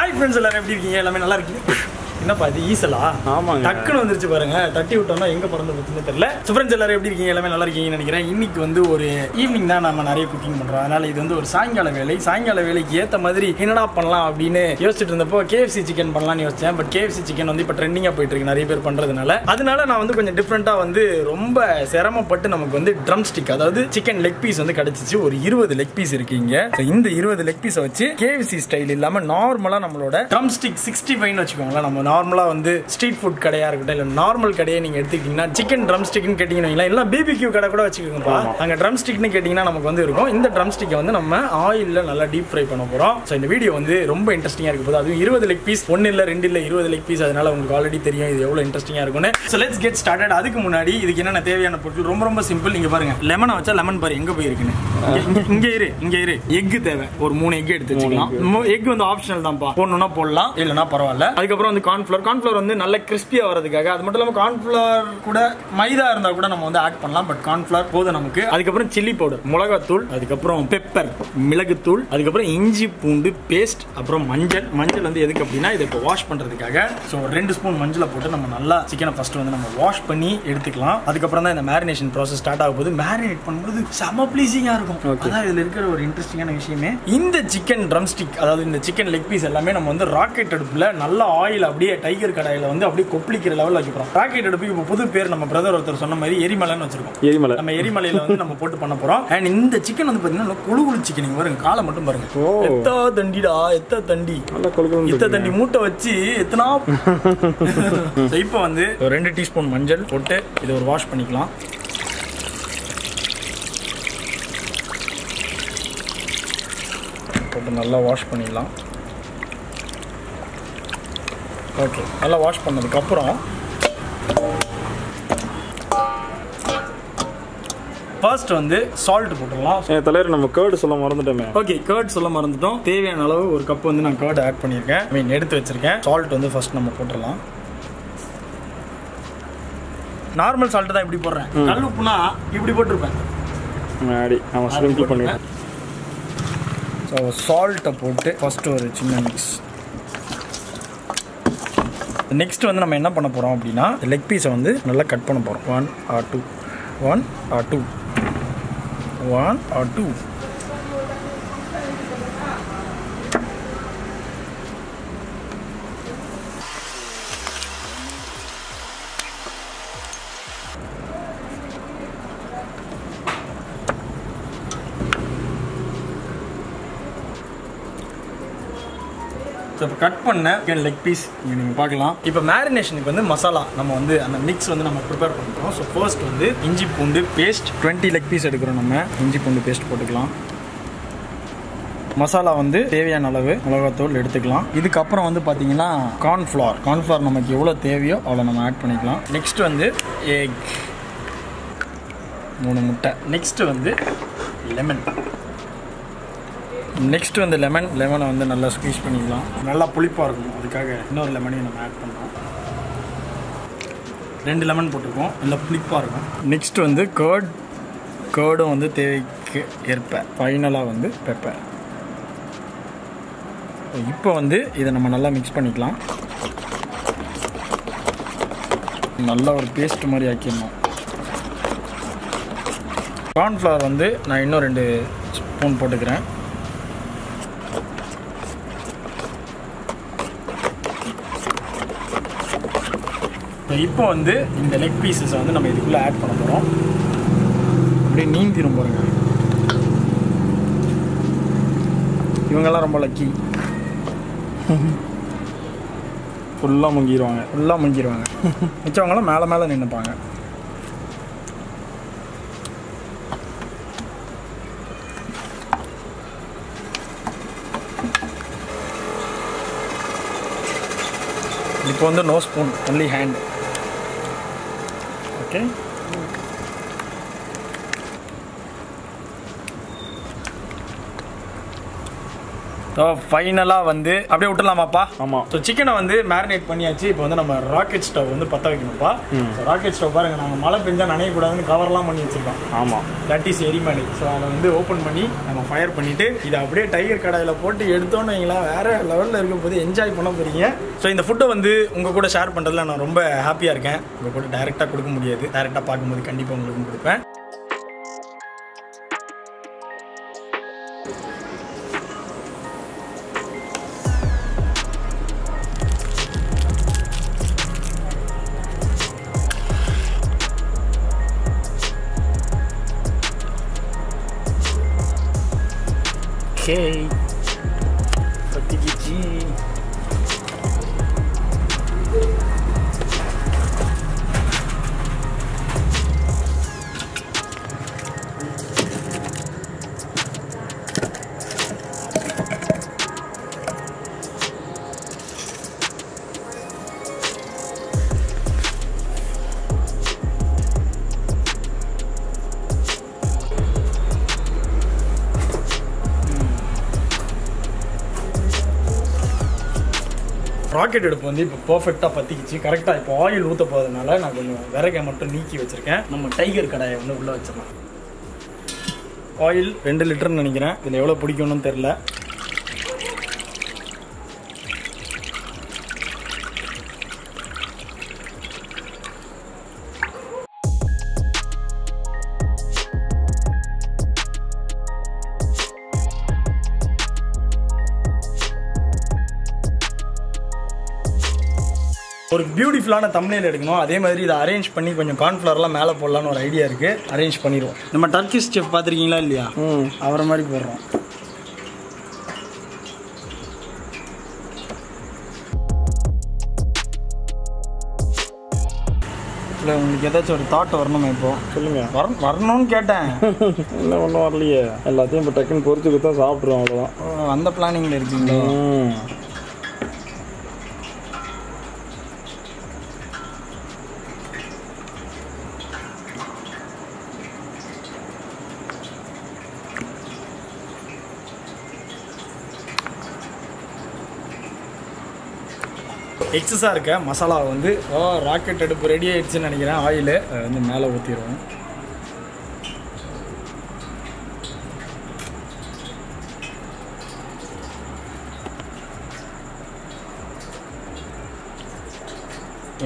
Ultimate அடிப்பொலி எல்லாரும் எப்படி இருக்கீங்க? எல்லாமே நல்லா இருக்கீங்க? என்னப்பா இது ஈசலா? ஆமாங்க. டக்குன்னு வந்துருச்சு பாருங்க. தட்டி விட்டோம்னா எங்க பிறந்து போச்சுன்னு தெரியல. ஸோ ஃப்ரெண்ட்ஸ் எல்லாரும் எப்படி இருக்கீங்க? எல்லாமே நல்லா இருக்கீங்கன்னு நினைக்கிறேன். இன்னைக்கு வந்து ஒரு ஈவினிங் தான் நம்ம நிறைய குக்கிங் பண்றோம். அதனால இது வந்து ஒரு சாயங்கால வேலை. சாயங்கால வேலைக்கு ஏத்த மாதிரி என்னடா பண்ணலாம் அப்படின்னு யோசிச்சுட்டு இருந்தப்போ கேஎஃப்சி சிக்கன் பண்ணலாம்னு யோசிச்சேன். பட் கேஎஃப்சி சிக்கன் வந்து இப்போ ட்ரெண்டிங்கா போயிட்டு இருக்கு நிறைய பேர் பண்றதுனால. அதனால நான் வந்து கொஞ்சம் டிஃப்ரெண்டா வந்து ரொம்ப சிரமப்பட்டு நமக்கு வந்து ட்ரம் ஸ்டிக் அதாவது சிக்கன் லெக் பீஸ் வந்து கிடைச்சிச்சு. ஒரு இருபது லெக் பீஸ் இருக்கு இங்க. So, இந்த இருபது லெக் பீஸை வச்சு கேஎஃப்சி ஸ்டைல் இல்லாம நார்மலா நம்மளோட ட்ரம் ஸ்டிக் சிக்ஸ்டி ஃபைவ்னு வச்சுக்கோங்களேன். நம்ம நார்மலா வந்து ஸ்ட்ரீட் ஃபுட் கடையா இருக்கட்டும் இல்ல நார்மல் கடையை நீங்க எடுத்துக்கிட்டீங்கன்னா சிக்கன் ட்ரம் ஸ்டிக்னு கேட்டீங்கன்னா இல்ல பிபிக்யூ கடை கூட வச்சுக்கோங்கப்பா. அங்க ட்ரம் ஸ்டிக்னு கேட்டீங்கன்னா நமக்கு வந்து இருக்கும். இந்த ட்ரம் ஸ்டிக்கை வந்து நம்ம ஆயில்ல நல்லா டீப் ஃப்ரை பண்ண போறோம். ஸோ இந்த வீடியோ வந்து ரொம்ப இன்ட்ரெஸ்டிங்கா இருக்க போது அதுவும் இருபது லெக் பீஸ் ஒன்னு இல்ல ரெண்டு இல்ல இருபது லெக் பீஸ் அதனால உங்களுக்கு ஆல்ரெடி தெரியும் இது எவ்வளவு இன்ட்ரெஸ்டிங்கா இருக்கும்னு. ஸோ லெட்ஸ் கெட் ஸ்டார்டட் அதுக்கு முன்னாடி இதுக்கு என்னென்ன தேவையான பொருட்கள்? ரொம்ப ரொம்ப சிம்பிள் நீங்க பாருங்க. லெமனை வச்சா லெமன் பாரு எங்க போயிருக்குன்னு. இங்க- இரு இங்க இரு. எக் தேவை. ஒரு மூணு எக் எடுத்து வச்சுக்கலாம். எக் வந்து ஆப்ஷனல் தான்ப்பா. போடணும்னா போடலாம் இல்லைன்னா பரவாயில்ல. அதுக்கப்புறம் வந்து கார்ன்ஃபிளவர் கார்ன்ஃபிளவர் வந்து நல்ல கிறிஸ்பியா வரதுக்காக அது மட்டும் இல்லாம கார்ன்ஃபிளவர் கூட மைதா இருந்தா கூட நம்ம வந்து ஆட் பண்ணலாம். பட் கார்ன்ஃபிளவர் போதும் நமக்கு. அதுக்கப்புறம் சில்லி பவுடர் மிளகாத்தூள் அதுக்கப்புறம் பெப்பர் மிளகுத்தூள் அதுக்கப்புறம் இஞ்சி பூண்டு பேஸ்ட் அப்புறம் மஞ்சள். மஞ்சள் வந்து எதுக்கு அப்படின்னா இதை இப்போ வாஷ் பண்றதுக்காக. ஸோ ரெண்டு ஸ்பூன் மஞ்சளை போட்டு நம்ம நல்லா சிக்கனை ஃபர்ஸ்ட் வந்து நம்ம வாஷ் பண்ணி எடுத்துக்கலாம். அதுக்கப்புறம் தான் இந்த மேரினேஷன் ப்ராசஸ் ஸ்டார்ட் ஆகும் போது மேரினேட் பண்ணும்போது செம ப்ளீசிங்கா இருக்கும். அதான் இதுல இருக்கிற ஒரு இன்ட்ரெஸ்டிங்கான விஷயமே. இந்த சிக்கன் ட்ரம் ஸ்டிக் அதாவது இந்த சிக்கன் லெக் பீஸ் எல்லாமே நம்ம வந்து ராக்கெட் அடுப்புல நல்ல ஆயில் அப்படியே டைகர் கடாயில வந்து அப்படியே கொப்பளிக்கிற லெவலில் வைக்கிறோம் ராக்கெட் அடுப்பு இப்போ புது பேர் நம்ம பிரதர் ஒருத்தர் சொன்ன மாதிரி எரிமலைன்னு வச்சிருக்கோம். எரிமலை. நம்ம எரிமலையில வந்து நம்ம போட்டு பண்ண போறோம். அண்ட் இந்த சிக்கன் வந்து பாத்தீங்கன்னா நல்லா குழு குழு சிக்கன் நீங்க பாருங்க காலை மட்டும் பாருங்க. எத்தா தண்டிடா எத்த தண்டி. இத்த தண்டி மூட்டை வச்சு எத்தனா இப்போ வந்து ஒரு ரெண்டு டீஸ்பூன் மஞ்சள் போட்டு இதை ஒரு வாஷ் பண்ணிக்கலாம். போட்டு நல்லா வாஷ் பண்ணிடலாம். ஓகே நல்லா வாஷ் பண்ணதுக்கப்புறம் ஃபர்ஸ்ட் வந்து சால்ட் போட்டுடலாம். என் தலைவர் நம்ம கேர்டு சொல்ல மறந்துட்டோமே. ஓகே கர்ட் சொல்ல மறந்துட்டோம். தேவையான அளவு ஒரு கப் வந்து நான் கர்ட் ஆட் பண்ணியிருக்கேன். மீன் எடுத்து வச்சிருக்கேன். சால்ட் வந்து ஃபர்ஸ்ட் நம்ம போட்டுடலாம். நார்மல் சால்ட் தான் இப்படி போடுறேன். கல் உப்புனா இப்படி போட்டிருப்பேன். முன்னாடி நம்ம ஸ்ப்ரிங்கிள் பண்ணிடுறோம் ஸோ சால்ட்டை போட்டு ஃபர்ஸ்ட் ஒரு சின்ன மிக்ஸ் நெக்ஸ்ட் வந்து நம்ம என்ன பண்ண போகிறோம் அப்படின்னா லெக் பீஸை வந்து நல்லா கட் பண்ண போகிறோம் one or two one or two one or two இப்போ கட் பண்ண சிக்கன் லெக் பீஸ் இங்கே நீங்கள் பார்க்கலாம். இப்போ மேரினேஷனுக்கு வந்து மசாலா நம்ம வந்து அந்த மிக்ஸ் வந்து நம்ம ப்ரிப்பேர் பண்ணுறோம் ஸோ ஃபர்ஸ்ட் வந்து இஞ்சி பூண்டு பேஸ்ட் டுவெண்ட்டி லெக் பீஸ் எடுக்கிறோம் நம்ம. இஞ்சி பூண்டு பேஸ்ட் போட்டுக்கலாம். மசாலா வந்து தேவையான அளவு மிளகாத்தூள் எடுத்துக்கலாம். இதுக்கப்புறம் வந்து பார்த்தீங்கன்னா கார்ன்ஃப்ளவர் கார்ன்ஃப்ளவர் நமக்கு எவ்வளோ தேவையோ அவ்வளோ நம்ம ஆட் பண்ணிக்கலாம். நெக்ஸ்ட் வந்து எக் மூணு முட்டை. நெக்ஸ்ட் வந்து லெமன் நெக்ஸ்ட் வந்து லெமன் லெமனை வந்து நல்லா ஸ்குவீஸ் பண்ணிக்கலாம். நல்லா புளிப்பாக இருக்கும் அதுக்காக இன்னொரு லெமனையும் நம்ம ஆட் பண்ணுறோம் ரெண்டு லெமன் போட்டிருக்கோம். நல்லா புளிப்பாக இருக்கும். நெக்ஸ்ட் வந்து கேர்ட் கேர்டும் வந்து தேவைக்கு ஏற்ப ஃபைனலாக வந்து பெப்பர் இப்போ வந்து இதை நம்ம நல்லா மிக்ஸ் பண்ணிக்கலாம். நல்லா ஒரு பேஸ்ட் மாதிரி ஆக்கிடணும். கார்ன்ஃப்ளவர் வந்து நான் இன்னும் ரெண்டு ஸ்பூன் போட்டுக்கிறேன். இப்போ வந்து இந்த லெக் பீசஸை வந்து நம்ம இதுக்குள்ளே ஆட் பண்ண போகிறோம் அப்படியே நீந்திரும் பாருங்க. இவங்கெல்லாம் ரொம்ப லக்கி ஃபுல்லாக முங்கிடுவாங்க ஃபுல்லாக முங்கிடுவாங்க மிச்சவங்களாம் மேலே மேலே நின்றுப்பாங்க இப்போ வந்து no spoon only hand okay so ஃபைனலாக வந்து அப்படியே விட்டுலாமாப்பா ஆமாம் ஸோ சிக்கனை வந்து மேரினேட் பண்ணியாச்சு. இப்போ வந்து நம்ம ராக்கெட் ஸ்டவ் வந்து பற்ற வைக்கணும்ப்பா. ராக்கெட் ஸ்டவ் பாருங்க நாங்கள் மழை பெஞ்சா நனையக்கூடாதுன்னு கவர்லாம் பண்ணி வச்சிருக்கோம். ஆமாம் தட் இஸ் எரிமலை ஸோ அதை வந்து ஓப்பன் பண்ணி நம்ம ஃபயர் பண்ணிட்டு இதை அப்படியே டைகர் கடாயில் போட்டு எடுத்தோன்னு வைங்களேன் வேற லெவலில் இருக்கும் போது என்ஜாய் பண்ண போறீங்க. ஸோ இந்த ஃபுட்டை வந்து உங்கள் கூட ஷேர் பண்ணுறதுல நான் ரொம்ப ஹாப்பியாக இருக்கேன். உங்கள் கூட டைரெக்டாக கொடுக்க முடியாது. டைரெக்டாக பார்க்கும்போது கண்டிப்பாக உங்களுக்கு கொடுப்பேன். ஓகே ராக்கெட் எடுப்பு வந்து இப்போ பர்ஃபெக்டாக பற்றிக்கிச்சு கரெக்டாக இப்போ ஆயில் ஊற்ற போகிறதுனால நான் கொஞ்சம் விறகை மட்டும் நீக்கி வச்சுருக்கேன். நம்ம டைகர் கடாயை வந்து உள்ளே வச்சிடலாம். ஆயில் ரெண்டு லிட்டர்னு நினைக்கிறேன். இதில் எவ்வளோ பிடிக்கணும்னு தெரில பியூட்டிஃபுல்லான தம்ப்நெயில் எடுக்கணும். அதே மாதிரி இதை அரேஞ்ச் பண்ணி கொஞ்சம் கார்ன்ஃப்ளவர்லாம் மேலே போடலான்னு ஒரு ஐடியா இருக்குது அரேஞ்ச் பண்ணிடுவோம். நம்ம டர்க்கிஷ் செஃப் பார்த்துருக்கீங்களா இல்லையா? ம். அவரை மாதிரி போடுறோம். இல்லை உங்களுக்கு ஏதாச்சும் ஒரு தாட் வரணுமா இப்போ? சொல்லுங்கள் வர வரணும்னு கேட்டேன். இல்லை ஒன்றும் வரலையே. எல்லாத்தையும் இப்போ டக்குன்னு பொறிச்சு கொடுத்தா சாப்பிட்ருவோம் அவ்வளோதான் அந்த பிளானிங்கில் இருக்கீங்களா? எக்ஸஸாக இருக்க. மசாலா வந்து ஓ ராக்கெட் அடுப்பு ரெடி ஆயிடுச்சுன்னு நினைக்கிறேன். ஆயில் வந்து மேலே ஊற்றிடுவோம்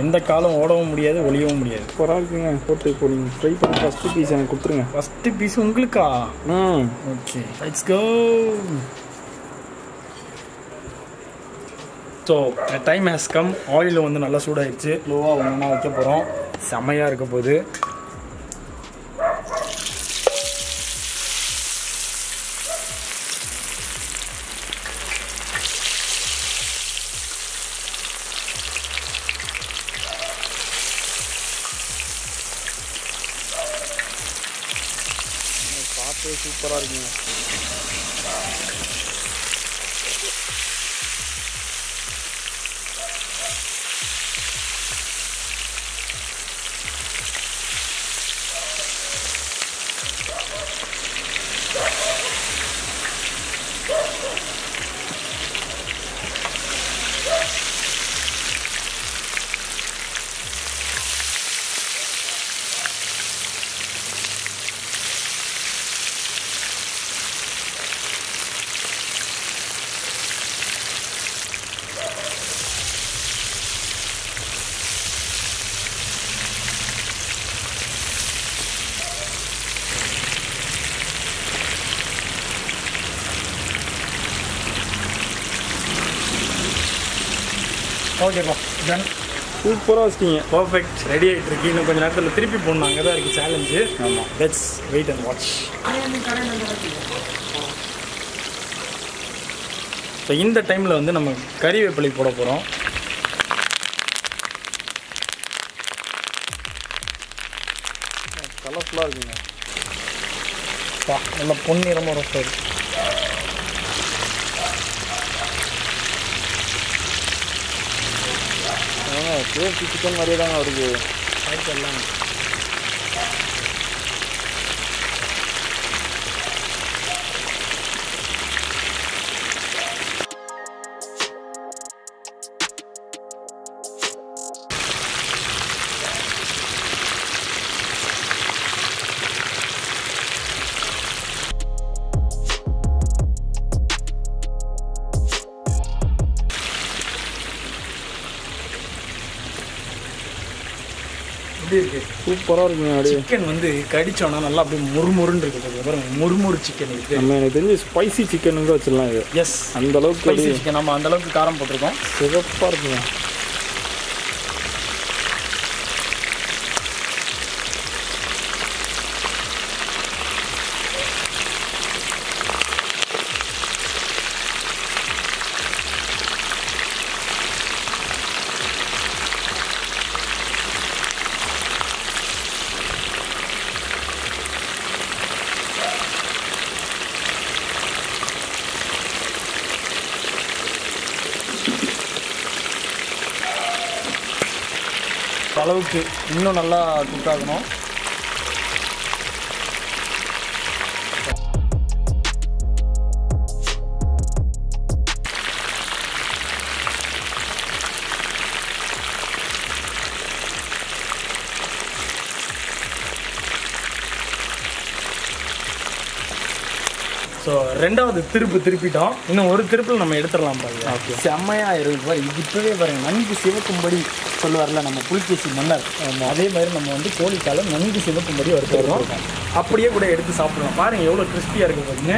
எந்த காலம் ஓடவும் முடியாது ஒளியவும் முடியாது. சூப்பராக இருக்குங்க. போட்டு இப்போ நீங்கள் ஃப்ரை பண்ணி ஃபஸ்ட்டு பீஸ் எனக்கு கொடுத்துருங்க. ஃபஸ்ட்டு பீஸ் உங்களுக்கா? ம். Okay let's go so time has come oil வந்து நல்லா சூடாயிடுச்சு. லோவாக ஒன்றா வைக்க போகிறோம் செமையாக இருக்க போகுது. பார்த்து சூப்பராக இருக்குங்க. ஓகேப்பா டன் சூப்பராக வச்சிட்டீங்க. பர்ஃபெக்ட் ரெடி ஆகிட்டு இருக்கு. இன்னும் கொஞ்சம் நேரத்தில் திருப்பி போடணும். அங்கே தான் இருக்குது சேலஞ்சு ஆமாம் let's wait and watch so இந்த டைமில் வந்து நம்ம கறிவேப்பிலை போட போகிறோம் கலர்ஃபுல்லாக இருக்குங்க. நல்ல பொன்னிறமாக ரோஸ்ட் ஆயிருக்கு ஏங்க கேஎஃப்சி சிக்கன் மாதிரியே தாங்க வருது சாப்பிடலாம் எப்படி இருக்கு. சூப்பராக இருக்குங்க அப்படியே சிக்கன் வந்து கடிச்சோன்னா நல்லா அப்படியே முறுமுறுன்னு இருக்கு பாருங்க. முறுமுறு சிக்கன் இருக்கு. நம்ம எனக்கு தெரிஞ்சு ஸ்பைசி சிக்கன் கூட வச்சிடலாம் இது. எஸ் அந்த அளவுக்கு சிக்கன் நம்ம அந்த அளவுக்கு காரம் போட்டிருக்கோம். சிறப்பாக இருக்குங்க. அளவுக்கு இன்னும் நல்லா குக் ஆகணும். ரெண்டாவது திருப்பு திருப்பிட்டோம். இன்னும் ஒரு திருப்பில் நம்ம எடுத்துடலாம் பாருங்க. செம்மையா இருக்கு பாரு. இது இப்பவே பாருங்க நன்கு சிவக்கும்படி சொல்லுவார்ல நம்ம புலிகேசி மன்னர். அதே மாதிரி நம்ம வந்து கோழிக்கால நன்கு சிவக்கும்படி வறுத்துறோம் அப்படியே கூட எடுத்து சாப்பிடலாம். பாருங்க எவ்வளோ கிறிஸ்பியாக இருக்கு பாருங்க.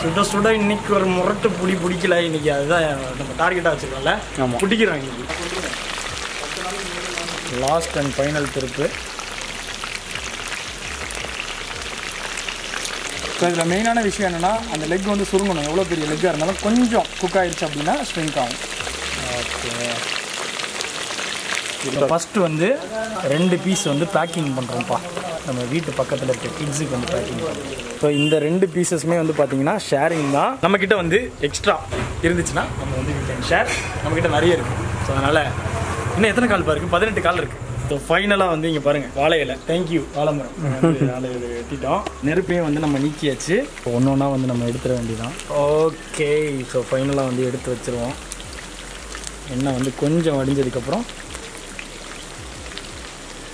சுட சுட இன்னைக்கு ஒரு முரட்டு புளி பிடிக்கல. இன்னைக்கு அதுதான் நம்ம டார்கெட்டாக வச்சுருக்கோம்ல. பிடிக்கிறோம் இன்னைக்கு. லாஸ்ட் அண்ட் ஃபைனல் திருப்பு. ஸோ இதில் மெயினான விஷயம் என்னென்னா அந்த லெக் வந்து சுருங்கணும். எவ்வளோ பெரிய லெக்காக இருந்தாலும் கொஞ்சம் குக் ஆயிடுச்சு அப்படின்னா ஸ்ட்ரிங்க் ஆகும். ஓகே இப்போ ஃபஸ்ட்டு வந்து ரெண்டு பீஸ் வந்து பேக்கிங் பண்ணுறோம்ப்பா நம்ம வீட்டு பக்கத்தில் இருக்க கிட்ஸுக்கு வந்து பேக்கிங் பண்ணுறோம் ஸோ இந்த ரெண்டு பீசஸுமே வந்து பார்த்தீங்கன்னா ஷேரிங் தான். நம்மக்கிட்ட வந்து எக்ஸ்ட்ரா இருந்துச்சுன்னா நம்ம வந்து ஷேர் நம்மக்கிட்ட நிறைய இருக்குது ஸோ அதனால் இன்னும் எத்தனை கால் பாருக்கு பதினெட்டு கால் இருக்குது ஸோ ஃபைனலாக வந்து இங்கே பாருங்கள் வாழை இலை. தேங்க்யூ வாழைமரம் வந்து வாழை இலை வெட்டிட்டோம். நெருப்பையும் வந்து நம்ம நீக்கியாச்சு. இப்போ ஒன்று ஒன்றா வந்து நம்ம எடுத்துட வேண்டியதான் ஓகே ஸோ ஃபைனலாக வந்து எடுத்து வச்சுருவோம். எண்ணெய் வந்து கொஞ்சம் வடிஞ்சதுக்கப்புறம்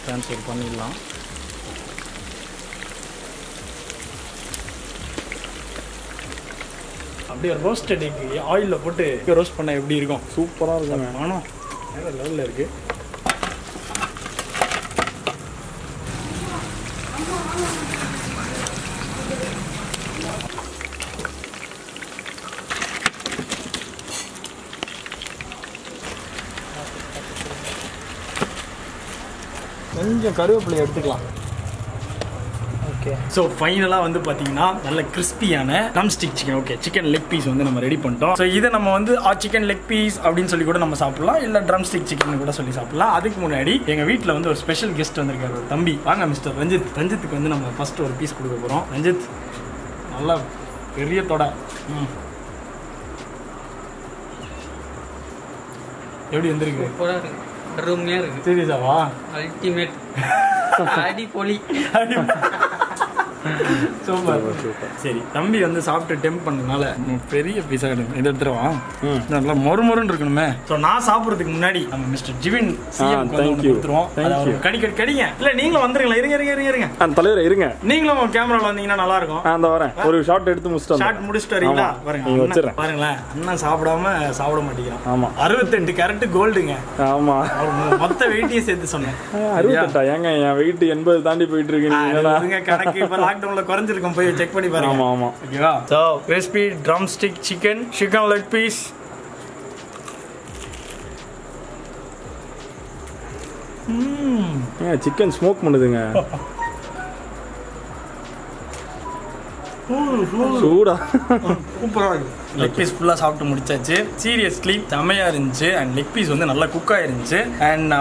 ட்ரான்ஸ்ஃபர் பண்ணிடலாம். அப்படியே ரோஸ்டட் ஆயிலில் போட்டு ரோஸ்ட் பண்ண எப்படி இருக்கும்? சூப்பராக இருக்குங்க. மனம் வேறு லெவலில் இருக்குது கொஞ்சம் கருவேப்பிலை எடுத்துக்கலாம். ஓகே. ஸோ ஃபைனலாக வந்து பார்த்தீங்கன்னா நல்ல கிறிஸ்பியான drumstick chicken okay chicken leg piece வந்து நம்ம ரெடி பண்ணிட்டோம். ஸோ இதை நம்ம வந்து சிக்கன் லெக் பீஸ் அப்படின்னு சொல்லி கூட நம்ம சாப்பிடலாம். இல்லை ட்ரம் ஸ்டிக் சிக்கன் கூட சொல்லி சாப்பிடலாம். அதுக்கு முன்னாடி எங்கள் வீட்டில் வந்து ஒரு ஸ்பெஷல் கெஸ்ட் வந்திருக்காரு ஒரு தம்பி. வாங்க மிஸ்டர் ரஞ்சித். ரஞ்சித்துக்கு வந்து நம்ம ஃபர்ஸ்ட் ஒரு பீஸ் கொடுக்க போகிறோம் ரஞ்சித் நல்லா பெரிய தொடை. ம். எப்படி வந்திருக்கு? சூப்பரா இருக்கு அருமையா இருக்கு சீரியஸாவா அல்டிமேட் அடி பொலி சூப்பர். சரி தம்பி வந்து சாப்பிட்டு டெம்ப் பண்ணதுனால பெரிய பீஸா எடுக்கும் இதை எடுத்துருவா நல்லா மொறு மொறுன்னு இருக்கணுமே. ஸோ நான் சாப்பிட்றதுக்கு முன்னாடி நம்ம மிஸ்டர் ஜிவின். கொடுத்துருவோம். Thank அதை you. அவருக்கு கடி கடி கடிங்க. இல்லை நீங்களும் வந்துருங்களா இருங்க இருங்க இருங்க இருங்க. அந்த தலைவர் இருங்க. நீங்களும் கேமராவில் வந்தீங்கன்னா நல்லா இருக்கும் அந்த வரேன். ஒரு ஷார்ட் எடுத்து முடிச்சுட்டு வந்துடுறேன். முடிச்சுட்டு வரீங்களா? வச்சிடுறேன். பாருங்களேன். அண்ணன் சாப்பிடாம சாப்பிட மாட்டேங்கிறான். ஆமா. அறுபத்தெட்டு கேரட் கோல்டுங்க ஆமா. மொத்த வெயிட்டையும் சேர்த்து சொன்னேன். அறுபத்தெட்டா? ஏங்க என் வெயிட் எண்பது தாண்டி போயிட்டு இருக்கு. ஆ, நீங்க இது என்னடா? வந்துங்க கணக்கு. இப்போ லாக்டவுனில் குறைஞ்சிருக்கும் போய் செக் பண்ணி பாருங்க. ஆமா ஆமா. ஓகேவா so crispy drumstick chicken chicken leg piece ஏங்க சிக்கன் ஸ்மோக் பண்ணுதுங்க? சூடா. சூப்பராக இருக்கு. லெக் பீஸ் ஃபுல்லாக சாப்பிட்டு முடிச்சாச்சு. சீரியஸ்லி செமையாக இருந்துச்சு. அண்ட் லெக் பீஸ் வந்து நல்லா குக் ஆயிருந்துச்சு. அண்ட்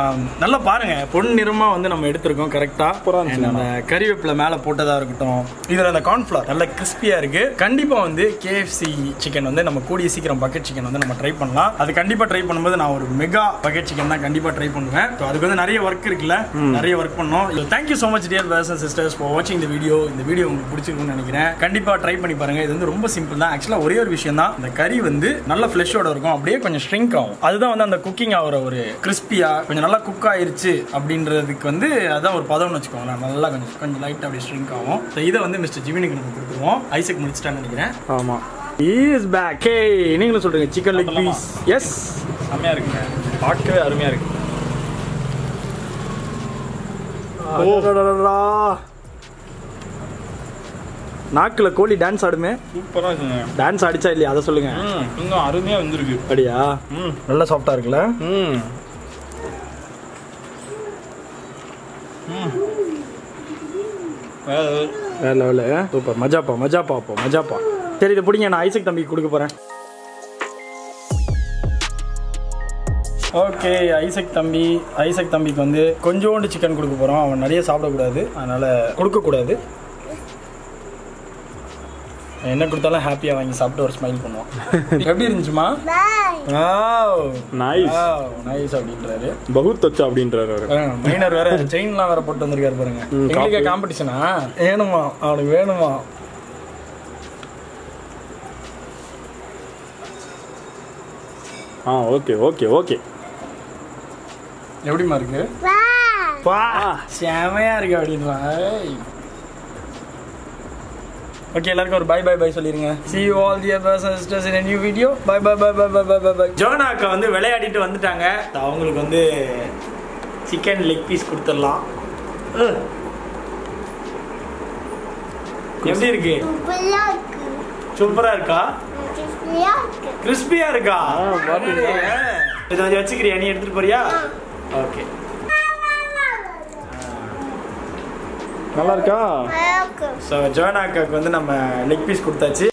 நல்லா பாருங்க பொன் நிறமாக வந்து நம்ம எடுத்திருக்கோம் கரெக்டாக அந்த கறிவேப்பிலை மேலே போட்டதாக இருக்கட்டும். இதில் அந்த கார்ன்ஃப்ளவர் நல்ல கிறிஸ்பியாக இருக்கு. கண்டிப்பாக வந்து கேஎஃப்சி சிக்கன் வந்து நம்ம கூடிய சீக்கிரம் பக்கெட் சிக்கன் வந்து நம்ம ட்ரை பண்ணலாம். அது கண்டிப்பாக ட்ரை பண்ணும்போது நான் ஒரு மெகா பக்கெட் சிக்கன் தான் கண்டிப்பாக ட்ரை பண்ணுவேன். ஸோ அதுக்கு வந்து நிறைய ஒர்க் இருக்குல்ல? நிறைய ஒர்க் பண்ணோம். Thank you so much dear brothers and sisters for வாட்சிங் இந்த வீடியோ இந்த வீடியோ உங்களுக்கு பிடிச்சிருக்கும்னு நினைக்கிறேன். கண்டிப்பாக ட்ரை பண்ணி பாருங்க. இது வந்து ரொம்ப சிம்பிள் தான். ஆக்சுவலாக ஒரே ஒரு விஷயம் தான். இந்த கறி வந்து நல்ல ஃப்ளஷோட இருக்கும். அப்படியே கொஞ்சம் ஷ்ரிங்க் ஆகும். அதுதான் வந்து அந்த குக்கிங் ஆகிற ஒரு கிறிஸ்பியா கொஞ்சம் நல்லா குக் ஆயிருச்சு அப்படின்றதுக்கு வந்து அதான் ஒரு பதம்னு வச்சுக்கோங்களேன். நல்லா கொஞ்சம் கொஞ்சம் லைட்டாக அப்படியே ஷ்ரிங்க் ஆகும். ஸோ இதை வந்து மிஸ்டர் ஜிமினுக்கு நம்ம கொடுத்துருவோம். ஐசக் முடிச்சிட்டான்னு நினைக்கிறேன். ஆமா. இஸ் பேக் ஹே நீங்களும் சொல்றீங்க சிக்கன் லெக் பீஸ் எஸ் செம்மையா இருக்குங்க. பார்க்கவே அருமையா இருக்கு. அடடடடா. நாக்குல கோழி டான்ஸ் ஆடுமே? சூப்பரா இருக்குங்க. டான்ஸ் ஆடிச்சா இல்லையா? அதை சொல்லுங்க. ம் இன்னும் அருமையா வந்திருக்கு. அப்படியா? ம். நல்லா சாஃப்டா இருக்குல்ல? ம். வேற வேற லெவலு. சூப்பர். மஜாப்பா மஜாப்பா அப்போ மஜாப்பா சரி இதை பிடிங்க. நான் ஐசக் தம்பிக்கு கொடுக்க போறேன். ஓகே ஐசக் தம்பி. ஐசக் தம்பிக்கு வந்து கொஞ்சோண்டு சிக்கன் கொடுக்க போறோம். அவன் நிறைய சாப்பிடக்கூடாது. அதனால கொடுக்கக்கூடாது. என்ன கொடுத்தாலும் ஹாப்பியாக வாங்கி சாப்பிட்டு ஒரு ஸ்மைல் பண்ணுவான் எப்படி இருந்துச்சுமா? நைஸ் நைஸ் அப்படின்றாரு. பகுத் அச்சா அப்படின்றாரு மைனர் வேற செயின்லாம் வேற போட்டு வந்திருக்காரு பாருங்க. எங்களுக்கு. காம்படிஷனா வேணுமா? அவனுக்கு வேணுமா? ஆ ஓகே ஓகே ஓகே எப்படிமா இருக்கு? வா. செமையா இருக்கு அப்படின்வா ஓகே எல்லாருக்கும் ஒரு பை பை பை சொல்லிருங்க. See you all dear brothers and sisters in a new video. Bye bye bye bye bye bye bye. Bye Jona அக்கா வந்து விளையாடிட்டு வந்துட்டாங்க. அவங்களுக்கு வந்து சிக்கன் லெக் பீஸ் கொடுத்துடலாம். எப்படி இருக்கு? சூப்பரா இருக்கா. கிறிஸ்பியா இருக்கா? இதை கொஞ்சம் வச்சுக்கிறியா? நீ எடுத்துட்டு போறியா? ஓகே நல்லா இருக்கா ஸோ ஜோனாக்காக்கு வந்து நம்ம லெக் பீஸ் கொடுத்தாச்சு.